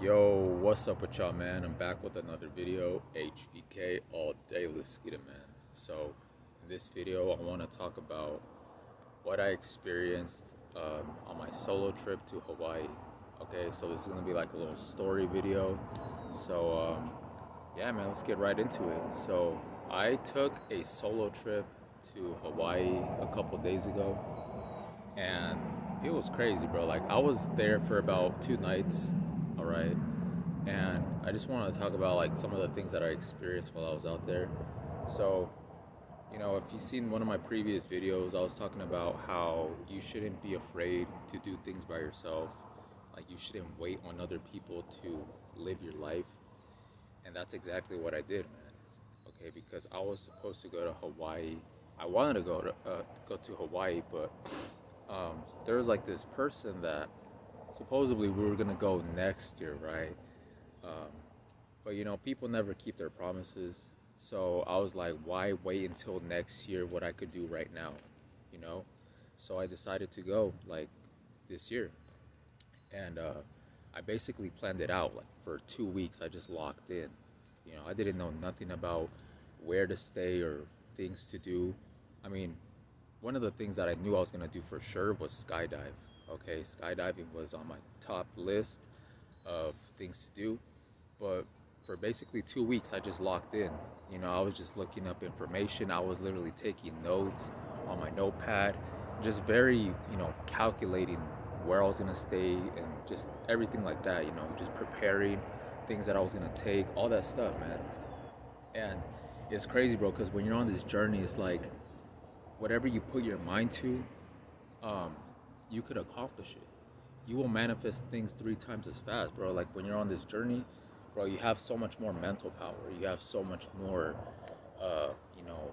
Yo, what's up with y'all, man? I'm back with another video, HVK all day. Let's get it, man. So, in this video, I want to talk about what I experienced um, on my solo trip to Hawaii. Okay, so this is gonna be like a little story video. So, um, yeah, man, let's get right into it. So, I took a solo trip to Hawaii a couple days ago, and it was crazy, bro. Like, I was there for about two nights right? And i just want to talk about like some of the things that i experienced while i was out there. So you know if you've seen one of my previous videos i was talking about how you shouldn't be afraid to do things by yourself. Like you shouldn't wait on other people to live your life. And that's exactly what i did man okay? Because i was supposed to go to hawaii. I wanted to go to uh, go to hawaii but um, there was like this person that supposedly we were gonna go next year, right? Um, but you know, people never keep their promises. So I was like, why wait until next year? What I could do right now, you know? So I decided to go like this year, and uh, I basically planned it out like for two weeks. I just locked in. You know, I didn't know nothing about where to stay or things to do. I mean, one of the things that I knew I was gonna do for sure was skydive Okay, skydiving was on my top list of things to do, but for basically two weeks, I just locked in. You know, I was just looking up information. I was literally taking notes on my notepad, just very, you know, calculating where I was gonna stay and just everything like that. You know, just preparing things that I was gonna take, all that stuff, man. And it's crazy, bro, because when you're on this journey, it's like whatever you put your mind to, um, you could accomplish it. You will manifest things three times as fast, bro. Like when you're on this journey, bro, you have so much more mental power. You have so much more, uh, you know,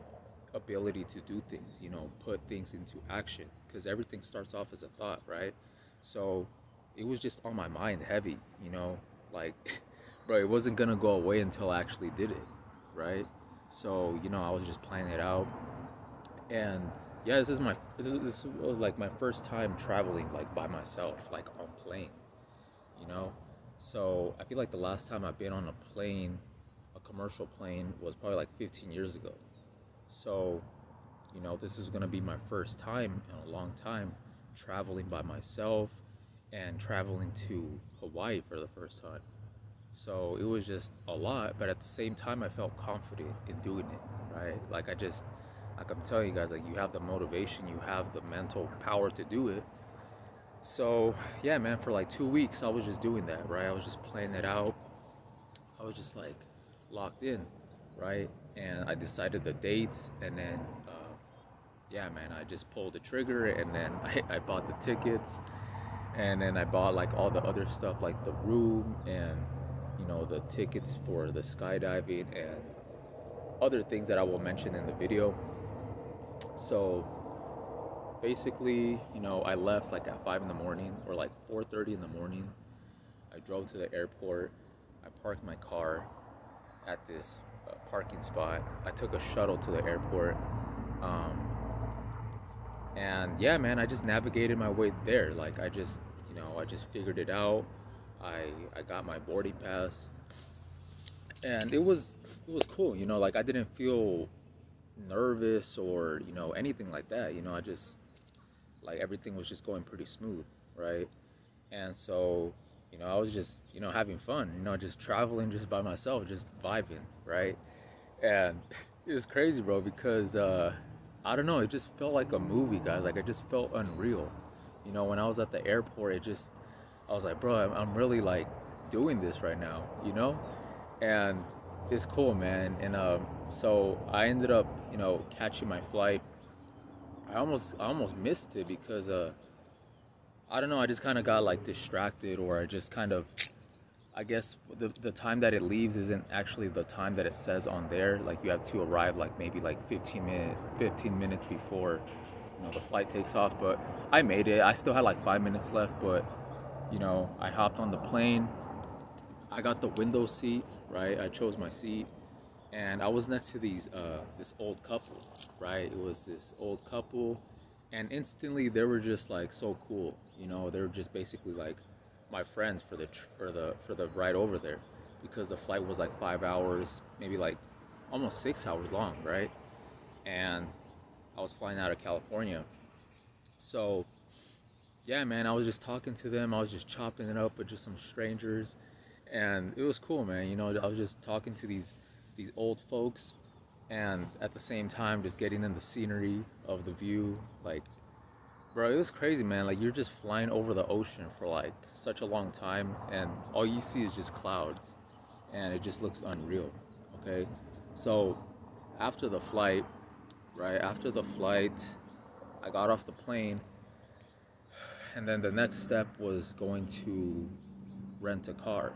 ability to do things. You know, put things into action because everything starts off as a thought, right? So it was just on my mind, heavy. You know, like, bro, it wasn't gonna go away until I actually did it, right? So you know, I was just planning it out, and yeah, this is my this was like my first time traveling like by myself, like on plane, you know. So I feel like the last time I've been on a plane, a commercial plane, was probably like 15 years ago. So, you know, this is gonna be my first time in a long time traveling by myself and traveling to Hawaii for the first time. So it was just a lot, but at the same time, I felt confident in doing it, right? Like I just like I'm telling you guys, like you have the motivation, you have the mental power to do it. So yeah, man, for like two weeks I was just doing that, right? I was just playing it out. I was just like locked in, right? And I decided the dates, and then uh, yeah, man, I just pulled the trigger, and then I, I bought the tickets, and then I bought like all the other stuff, like the room and you know the tickets for the skydiving and other things that I will mention in the video so basically, you know, I left like at five in the morning or like 4:30 in the morning. I drove to the airport. I parked my car at this uh, parking spot. I took a shuttle to the airport. Um, and yeah, man, I just navigated my way there. Like I just, you know, I just figured it out. I I got my boarding pass, and it was it was cool. You know, like I didn't feel nervous or you know anything like that you know i just like everything was just going pretty smooth right? And so you know i was just you know having fun you know just traveling just by myself just vibing right? And it was crazy bro because uh i don't know it just felt like a movie guys like it just felt unreal. You know when i was at the airport it just i was like bro i'm, I'm really like doing this right now you know? And it's cool man and um so I ended up, you know, catching my flight. I almost, I almost missed it because, uh, I don't know. I just kind of got like distracted, or I just kind of, I guess the the time that it leaves isn't actually the time that it says on there. Like you have to arrive like maybe like 15 minute, 15 minutes before, you know, the flight takes off. But I made it. I still had like five minutes left, but you know, I hopped on the plane. I got the window seat, right? I chose my seat and I was next to these uh, this old couple, right? It was this old couple, and instantly they were just like so cool, you know. They were just basically like my friends for the for the for the ride over there because the flight was like five hours, maybe like almost six hours long, right? And I was flying out of California, so yeah, man, I was just talking to them. I was just chopping it up with just some strangers, and it was cool, man. You know, I was just talking to these these old folks, and at the same time, just getting in the scenery of the view, like bro it was crazy man. Like you're just flying over the ocean for like such a long time and all you see is just clouds and it just looks unreal okay? So after the flight right after the flight i got off the plane and then the next step was going to rent a car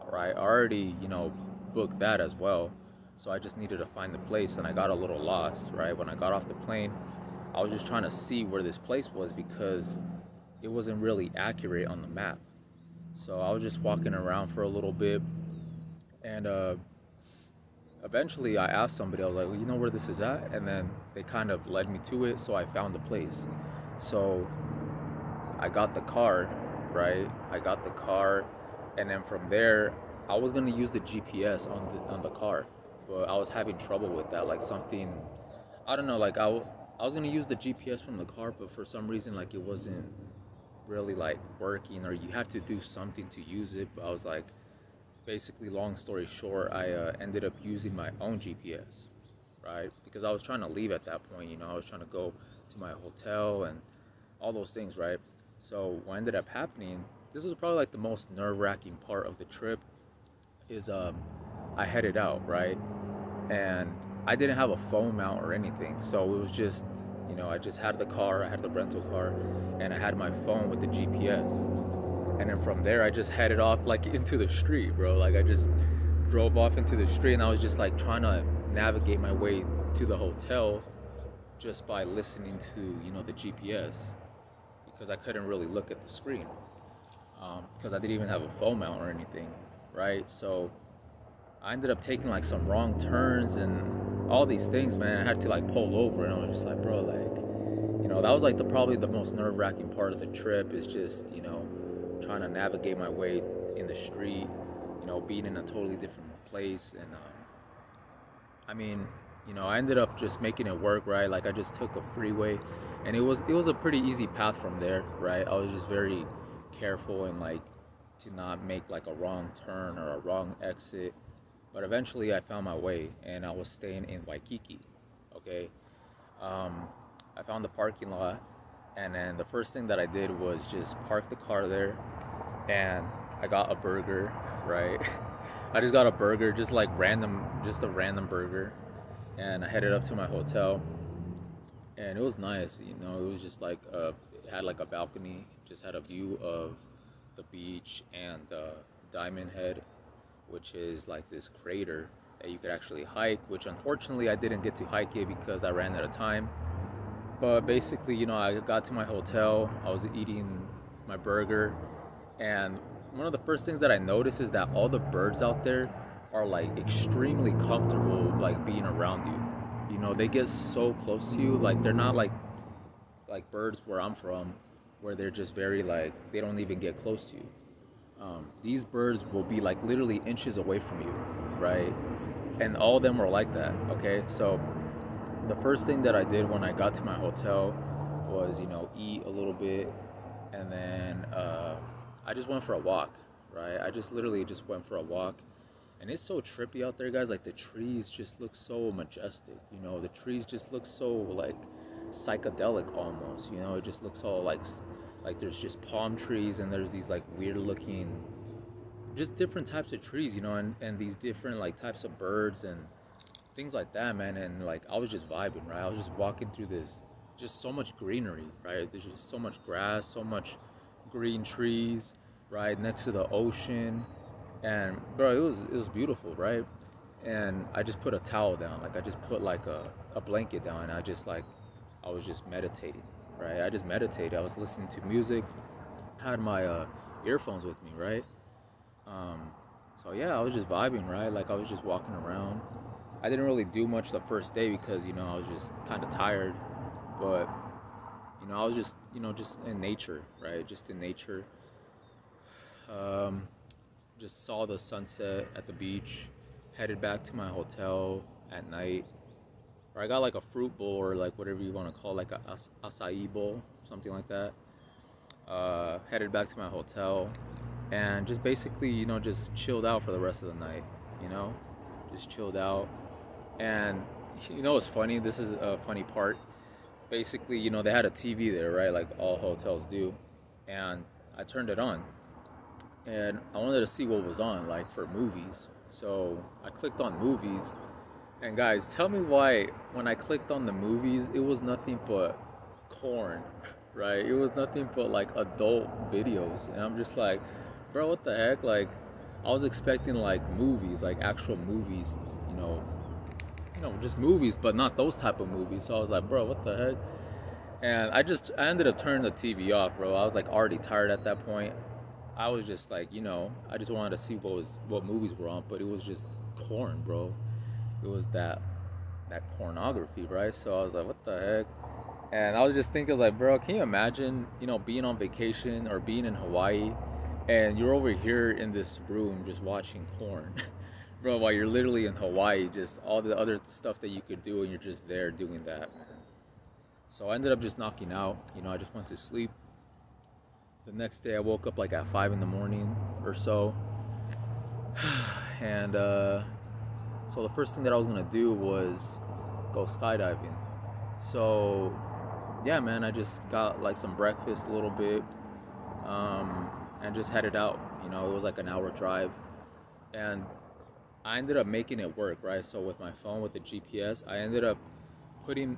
all right? I already you know booked that as well so i just needed to find the place and i got a little lost right when i got off the plane I was just trying to see where this place was because it wasn't really accurate on the map. So I was just walking around for a little bit, and uh, eventually I asked somebody, I was like, well, "You know where this is at?" And then they kind of led me to it, so I found the place. So I got the car, right? I got the car, and then from there, I was gonna use the GPS on the on the car, but I was having trouble with that, like something. I don't know, like I I was gonna use the GPS from the car, but for some reason, like it wasn't really like working, or you had to do something to use it. But I was like, basically, long story short, I uh, ended up using my own GPS, right? Because I was trying to leave at that point. You know, I was trying to go to my hotel and all those things, right? So what ended up happening, this was probably like the most nerve-wracking part of the trip, is um, I headed out, right? and I didn't have a phone mount or anything. So it was just, you know, I just had the car, I had the rental car, and I had my phone with the GPS. And then from there, I just headed off like into the street, bro. Like I just drove off into the street, and I was just like trying to navigate my way to the hotel just by listening to, you know, the GPS because I couldn't really look at the screen because um, I didn't even have a phone mount or anything, right? So I ended up taking like some wrong turns and all these things, man. I had to like pull over, and I was just like, bro, like, you know, that was like the probably the most nerve wracking part of the trip is just, you know, trying to navigate my way in the street, you know, being in a totally different place, and um, I mean, you know, I ended up just making it work, right? Like I just took a freeway, and it was it was a pretty easy path from there, right? I was just very careful and like to not make like a wrong turn or a wrong exit but eventually I found my way and I was staying in Waikiki. Okay. Um, I found the parking lot and then the first thing that I did was just park the car there and I got a burger, right? I just got a burger, just like random, just a random burger. And I headed up to my hotel and it was nice, you know, it was just like, a, it had like a balcony, just had a view of the beach and uh, Diamond Head which is like this crater that you could actually hike, which unfortunately I didn't get to hike it because I ran out of time. But basically, you know, I got to my hotel, I was eating my burger, and one of the first things that I noticed is that all the birds out there are like extremely comfortable like being around you. You know, they get so close to you, like they're not like like birds where I'm from, where they're just very like they don't even get close to you um, these birds will be like literally inches away from you, right? And all of them were like that, okay? So the first thing that I did when I got to my hotel was, you know, eat a little bit and then uh, I just went for a walk, right? I just literally just went for a walk. And it's so trippy out there, guys. Like the trees just look so majestic, you know, the trees just look so like psychedelic almost, you know, it just looks all like like there's just palm trees and there's these like weird looking just different types of trees you know and, and these different like types of birds and things like that man and like i was just vibing right? I was just walking through this just so much greenery right? There's just so much grass so much green trees right next to the ocean. And bro it was it was beautiful right? And i just put a towel down like i just put like a, a blanket down and i just like i was just meditating right? I just meditated. I was listening to music, had my uh, earphones with me, right? Um, so yeah, I was just vibing, right? Like I was just walking around. I didn't really do much the first day because you know I was just kind of tired, but you know I was just you know just in nature, right? Just in nature. Um, just saw the sunset at the beach. Headed back to my hotel at night. Or I got like a fruit bowl or like whatever you want to call it, like a acai bowl, something like that. Uh, headed back to my hotel and just basically, you know, just chilled out for the rest of the night. You know, just chilled out. And you know what's funny? This is a funny part. Basically, you know, they had a TV there, right? Like all hotels do. And I turned it on. And I wanted to see what was on, like for movies. So I clicked on movies. And guys, tell me why when I clicked on the movies, it was nothing but corn, right? It was nothing but like adult videos. And I'm just like, bro, what the heck? Like, I was expecting like movies, like actual movies, you know, you know, just movies, but not those type of movies. So I was like, bro, what the heck? And I just, I ended up turning the TV off, bro. I was like already tired at that point. I was just like, you know, I just wanted to see what was, what movies were on, but it was just corn, bro. It was that, that pornography, right? So I was like, what the heck? And I was just thinking, like, bro, can you imagine, you know, being on vacation or being in Hawaii and you're over here in this room just watching porn, bro, while you're literally in Hawaii, just all the other stuff that you could do, and you're just there doing that. So I ended up just knocking out. You know, I just went to sleep. The next day, I woke up like at five in the morning or so, and uh, so the first thing that I was gonna do was go skydiving. So yeah, man, I just got like some breakfast a little bit, um, and just headed out. You know, it was like an hour drive, and I ended up making it work, right? So with my phone with the GPS, I ended up putting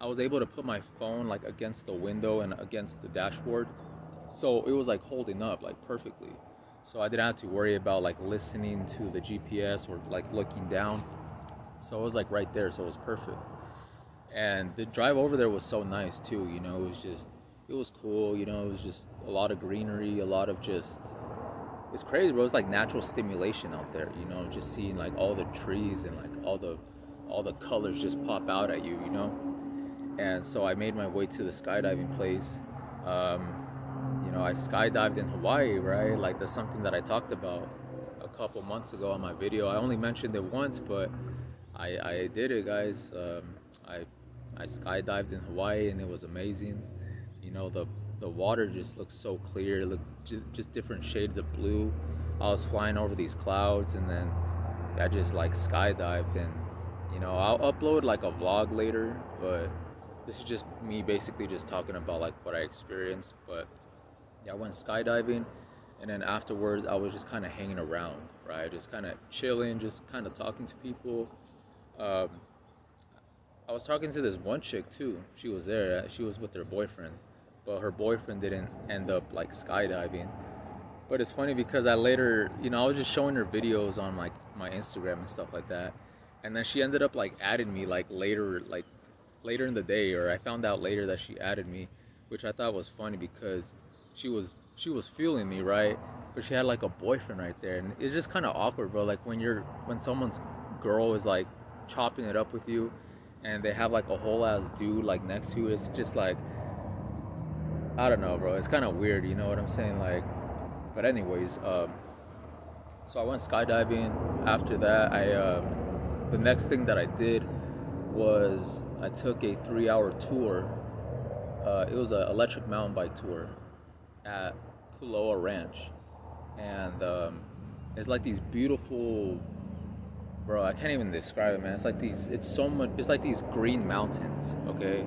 I was able to put my phone like against the window and against the dashboard. So it was like holding up like perfectly. So I didn't have to worry about like listening to the GPS or like looking down. So it was like right there, so it was perfect. And the drive over there was so nice too, you know, it was just it was cool, you know, it was just a lot of greenery, a lot of just it's crazy, bro. It's like natural stimulation out there, you know, just seeing like all the trees and like all the all the colors just pop out at you, you know. And so I made my way to the skydiving place. Um, you know, I skydived in Hawaii, right? Like that's something that I talked about a couple months ago on my video. I only mentioned it once, but I, I did it, guys. Um, I I skydived in Hawaii and it was amazing. You know, the the water just looks so clear. It looked just different shades of blue. I was flying over these clouds and then I just like skydived and you know I'll upload like a vlog later, but this is just me basically just talking about like what I experienced. But I went skydiving and then afterwards I was just kind of hanging around, right? Just kind of chilling, just kind of talking to people. Um, I was talking to this one chick too. She was there. She was with her boyfriend but her boyfriend didn't end up like skydiving. But it's funny because I later, you know, I was just showing her videos on like my Instagram and stuff like that, and then she ended up like adding me like later, like later in the day, or I found out later that she added me, which I thought was funny because she was she was feeling me right, but she had like a boyfriend right there, and it's just kind of awkward, bro. Like when you're when someone's girl is like chopping it up with you, and they have like a whole ass dude like next to you, it's just like I don't know, bro. It's kind of weird, you know what I'm saying? Like, but anyways, um, so I went skydiving. After that, I um, the next thing that I did was I took a three-hour tour. Uh, it was an electric mountain bike tour at Kualoa Ranch, and um, it's like these beautiful, bro. I can't even describe it, man. It's like these. It's so much. It's like these green mountains. Okay,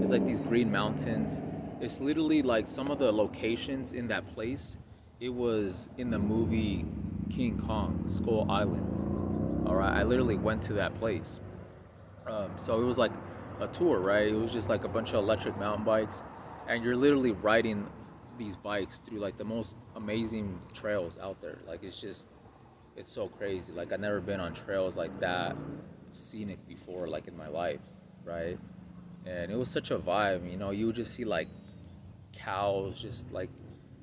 it's like these green mountains it's literally like some of the locations in that place. It was in the movie King Kong, Skull Island. All right, I literally went to that place. Um, so it was like a tour, right? It was just like a bunch of electric mountain bikes, and you're literally riding these bikes through like the most amazing trails out there. Like it's just, it's so crazy. Like I've never been on trails like that, scenic before, like in my life, right? And it was such a vibe. You know, you would just see like cows just like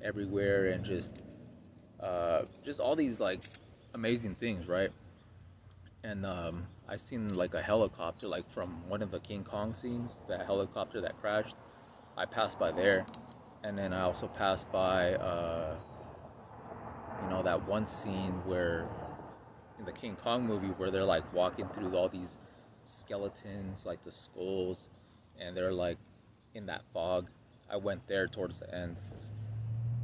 everywhere and just uh, just all these like amazing things, right? And um, I seen like a helicopter, like from one of the King Kong scenes, that helicopter that crashed. I passed by there, and then I also passed by uh, you know that one scene where in the King Kong movie where they're like walking through all these skeletons, like the skulls, and they're like in that fog. I went there towards the end.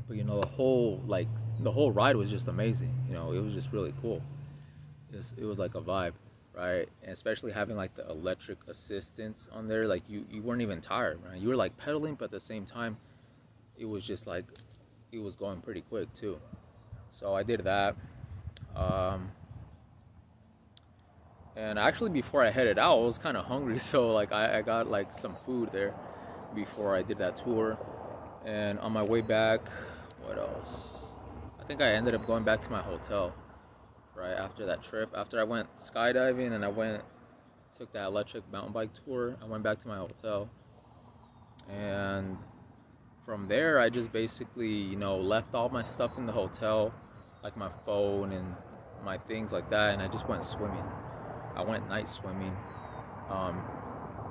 But you know the whole like the whole ride was just amazing. You know, it was just really cool. It was, it was like a vibe, right? And especially having like the electric assistance on there, like you you weren't even tired, right? You were like pedaling, but at the same time, it was just like it was going pretty quick too. So I did that. Um, and actually before I headed out, I was kind of hungry, so like I, I got like some food there before I did that tour. And on my way back, what else? I think I ended up going back to my hotel right after that trip. After I went skydiving and I went took that electric mountain bike tour, I went back to my hotel. And from there, I just basically, you know, left all my stuff in the hotel, like my phone and my things like that, and I just went swimming. I went night swimming. Um,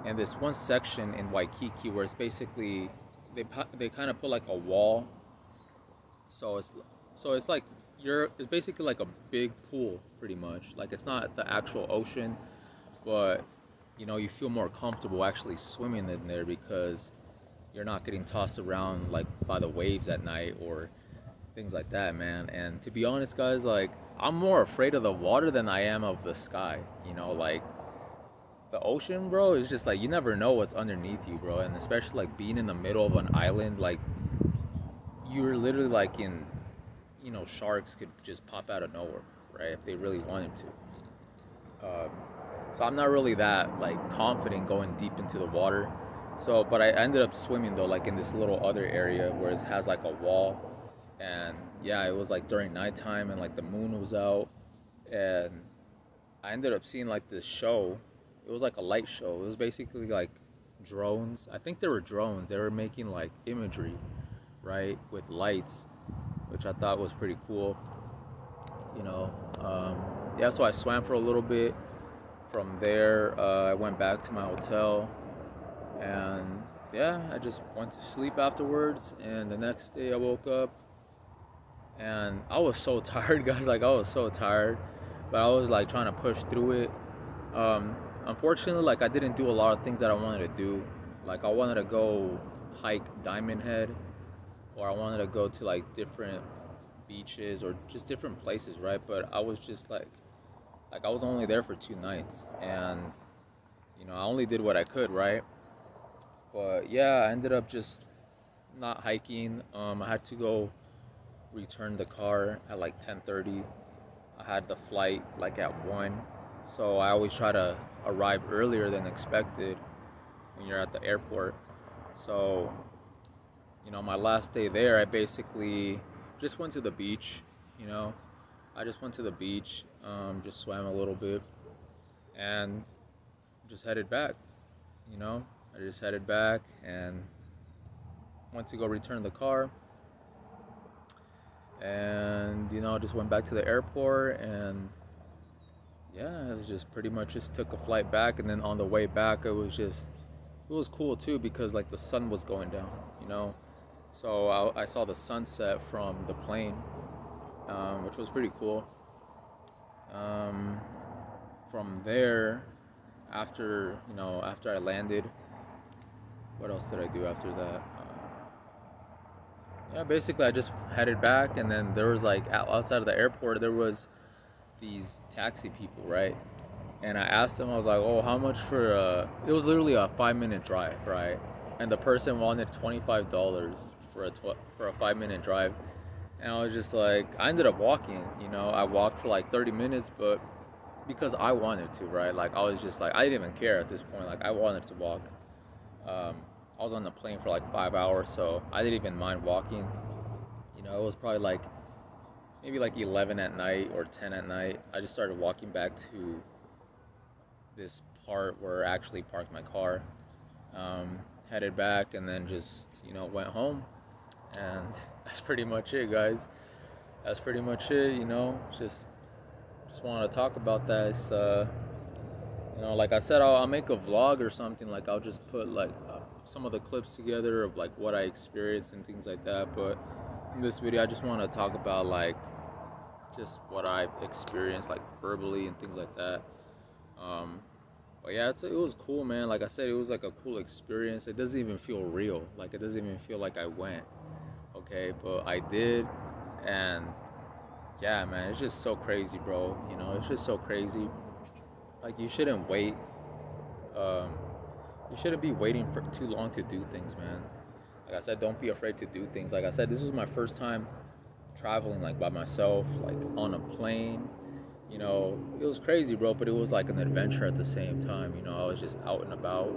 and this one section in Waikiki where it's basically they they kind of put like a wall. So it's so it's like you're it's basically like a big pool pretty much. Like it's not the actual ocean, but you know you feel more comfortable actually swimming in there because you're not getting tossed around like by the waves at night or things like that, man. And to be honest, guys, like I'm more afraid of the water than I am of the sky. You know, like the ocean, bro, is just like you never know what's underneath you, bro. And especially like being in the middle of an island, like you're literally like in, you know, sharks could just pop out of nowhere, right? If they really wanted to. Um, so I'm not really that like confident going deep into the water. So, but I ended up swimming though, like in this little other area where it has like a wall, and yeah, it was like during nighttime and like the moon was out, and I ended up seeing like this show it was like a light show. It was basically like drones. I think there were drones. They were making like imagery, right, with lights, which I thought was pretty cool. You know, um, yeah. So I swam for a little bit. From there, uh, I went back to my hotel, and yeah, I just went to sleep afterwards. And the next day, I woke up, and I was so tired, guys. Like I was so tired, but I was like trying to push through it. Um, unfortunately, like I didn't do a lot of things that I wanted to do. Like I wanted to go hike Diamond Head, or I wanted to go to like different beaches or just different places, right? But I was just like, like I was only there for two nights, and you know I only did what I could, right? But yeah, I ended up just not hiking. Um, I had to go return the car at like 10:30. I had the flight like at one so I always try to arrive earlier than expected when you're at the airport. So, you know, my last day there, I basically just went to the beach, you know. I just went to the beach, um, just swam a little bit, and just headed back, you know. I just headed back and went to go return the car. And, you know, just went back to the airport and yeah, it was just pretty much just took a flight back, and then on the way back, it was just it was cool too because like the sun was going down, you know. So I, I saw the sunset from the plane, um, which was pretty cool. Um, from there, after you know, after I landed, what else did I do after that? Uh, yeah, basically I just headed back, and then there was like outside of the airport, there was these taxi people, right? And I asked them, I was like, "Oh, how much for?" A... It was literally a five-minute drive, right? And the person wanted twenty-five dollars for a tw- for a five-minute drive, and I was just like, I ended up walking. You know, I walked for like thirty minutes, but because I wanted to, right? Like I was just like, I didn't even care at this point. Like I wanted to walk. Um, I was on the plane for like five hours, so I didn't even mind walking. You know, it was probably like maybe like 11 at night or 10 at night, I just started walking back to this part where I actually parked my car. Um, headed back and then just, you know, went home. And that's pretty much it, guys. That's pretty much it, you know. Just just wanted to talk about that. Uh, you know, like I said, I'll, I'll, make a vlog or something. Like I'll just put like uh, some of the clips together of like what I experienced and things like that. But in this video, I just want to talk about like just what I've experienced, like verbally and things like that. Um, but yeah, it was cool, man. Like I said, it was like a cool experience. It doesn't even feel real. Like it doesn't even feel like I went. Okay, but I did, and yeah, man, it's just so crazy, bro. You know, it's just so crazy. Like you shouldn't wait. Um, you shouldn't be waiting for too long to do things, man. Like I said, don't be afraid to do things. Like I said, this was my first time traveling like by myself, like on a plane. You know, it was crazy, bro, but it was like an adventure at the same time. You know, I was just out and about,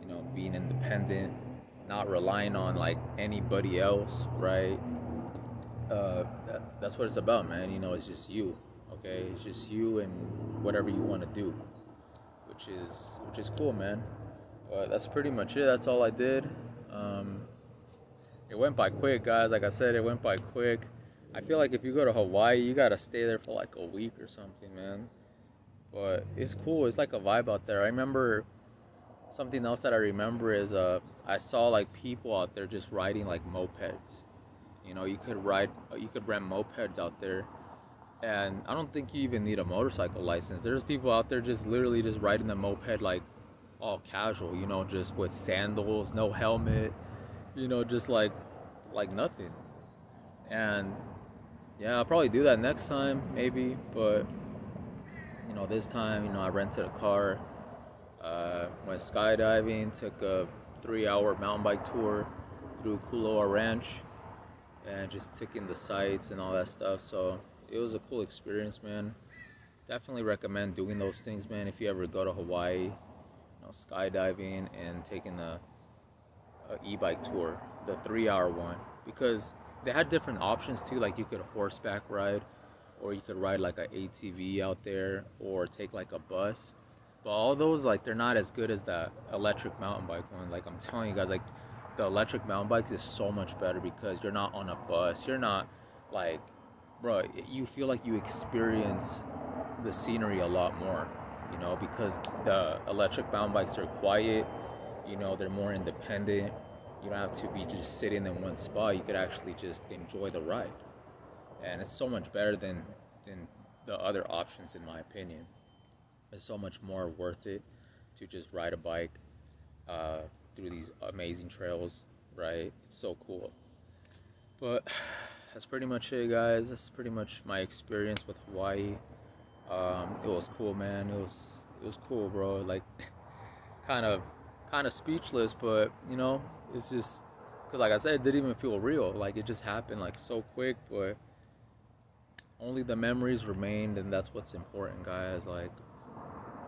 you know, being independent, not relying on like anybody else, right? Uh, that, that's what it's about, man. You know, it's just you, okay? It's just you and whatever you want to do, which is which is cool, man. But that's pretty much it. That's all I did. Um, it went by quick, guys. Like I said, it went by quick. I feel like if you go to Hawaii, you gotta stay there for like a week or something, man. But it's cool. It's like a vibe out there. I remember something else that I remember is uh, I saw like people out there just riding like mopeds. You know, you could ride, you could rent mopeds out there, and I don't think you even need a motorcycle license. There's people out there just literally just riding the moped like all casual. You know, just with sandals, no helmet you know, just like like nothing. And yeah, I'll probably do that next time, maybe. But you know, this time, you know, I rented a car, uh, went skydiving, took a three-hour mountain bike tour through Kualoa Ranch, and just took in the sights and all that stuff. So it was a cool experience, man. Definitely recommend doing those things, man. If you ever go to Hawaii, know, skydiving and taking the e-bike tour, the three-hour one, because they had different options too. Like you could horseback ride, or you could ride like an ATV out there, or take like a bus. But all those like they're not as good as the electric mountain bike one. Like I'm telling you guys, like the electric mountain bike is so much better because you're not on a bus. You're not like, bro. You feel like you experience the scenery a lot more. You know, because the electric bound bikes are quiet you know they're more independent. You don't have to be just sitting in one spot. You could actually just enjoy the ride. And it's so much better than than the other options in my opinion. It's so much more worth it to just ride a bike uh, through these amazing trails right? It's so cool. But that's pretty much it guys. That's pretty much my experience with hawaii um, it was cool man it was it was cool bro like kind of kind of speechless, but you know, it's just because, like I said, it didn't even feel real. Like it just happened like so quick, but only the memories remained, and that's what's important, guys. Like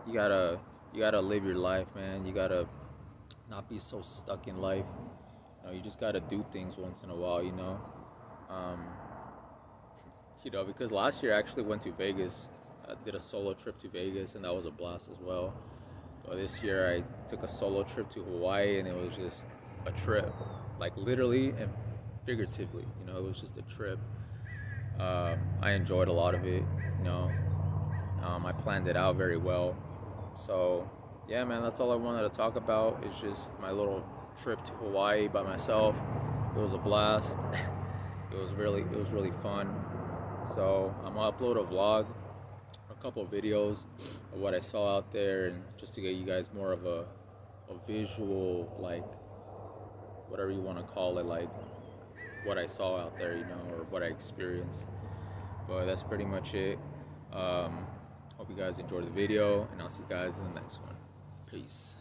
you gotta you gotta live your life, man. You gotta not be so stuck in life. You know, you just gotta do things once in a while. You know, um, you know, because last year I actually went to Vegas. I did a solo trip to Vegas, and that was a blast as well. But this year I took a solo trip to Hawaii and it was just a trip, like literally and figuratively. You know, it was just a trip. Um, I enjoyed a lot of it. You know, um, I planned it out very well. So yeah, man, that's all I wanted to talk about. It's just my little trip to Hawaii by myself. It was a blast. it was really it was really fun. So I'm gonna upload a vlog couple of videos of what I saw out there and just to get you guys more of a, a visual, like, whatever you want to call it, like what I saw out there, you know, or what I experienced. But that's pretty much it. Um, hope you guys enjoyed the video, and I'll see you guys in the next one. Peace.